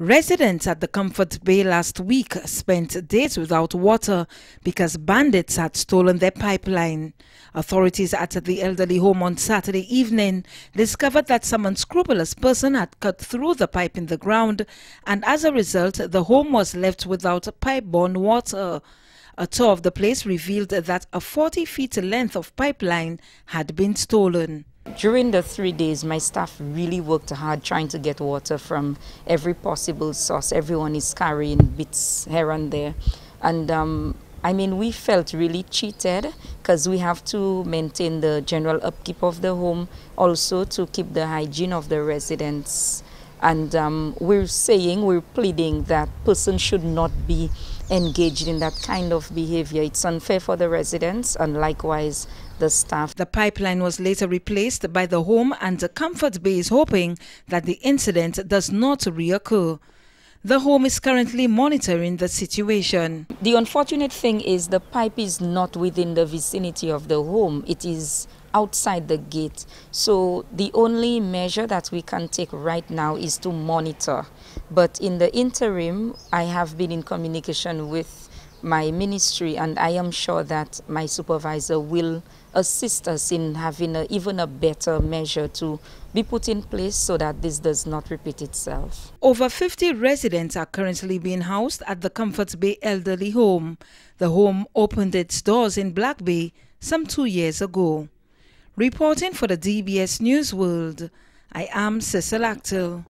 Residents at the Comfort Bay last week spent days without water because bandits had stolen their pipeline. Authorities at the elderly home on Saturday evening discovered that some unscrupulous person had cut through the pipe in the ground and as a result the home was left without pipe-borne water. A tour of the place revealed that a 40 feet length of pipeline had been stolen. During the three days, my staff really worked hard trying to get water from every possible source. Everyone is carrying bits here and there. And um, I mean, we felt really cheated because we have to maintain the general upkeep of the home, also to keep the hygiene of the residents. And um, we're saying, we're pleading that person should not be engaged in that kind of behavior. It's unfair for the residents and likewise the staff. The pipeline was later replaced by the home and the Comfort is hoping that the incident does not reoccur. The home is currently monitoring the situation. The unfortunate thing is the pipe is not within the vicinity of the home. It is outside the gate. So the only measure that we can take right now is to monitor. But in the interim, I have been in communication with my ministry and I am sure that my supervisor will assist us in having a, even a better measure to be put in place so that this does not repeat itself. Over 50 residents are currently being housed at the Comfort Bay Elderly Home. The home opened its doors in Black Bay some two years ago. Reporting for the DBS News World, I am Cecile Actille.